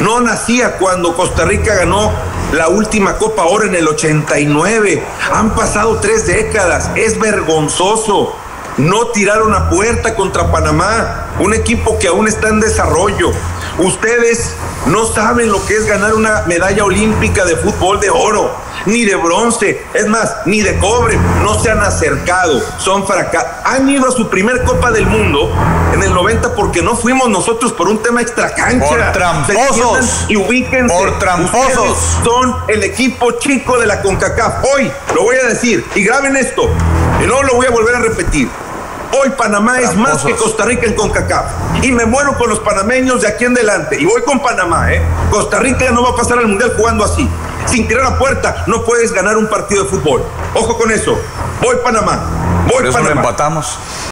no nacía cuando Costa Rica ganó la última Copa Oro en el 89. Han pasado tres décadas, es vergonzoso. No tiraron a puerta contra Panamá, un equipo que aún está en desarrollo. Ustedes no saben lo que es ganar una medalla olímpica de fútbol de oro, ni de bronce, es más, ni de cobre. No se han acercado, son fracasados. Han ido a su primer Copa del Mundo en el 90 porque no fuimos nosotros por un tema extracancha. Por tramposos. Y ubíquense. Por tramposos. Ustedes son el equipo chico de la CONCACAF. Hoy lo voy a decir y graben esto. Y no lo voy a volver a repetir. Hoy Panamá es más que Costa Rica en CONCACAF. Y me muero con los panameños de aquí en adelante. Y voy con Panamá, ¿eh? Costa Rica no va a pasar al Mundial jugando así. Sin tirar a puerta no puedes ganar un partido de fútbol. Ojo con eso. Voy Panamá. Voy Por eso Panamá. empatamos.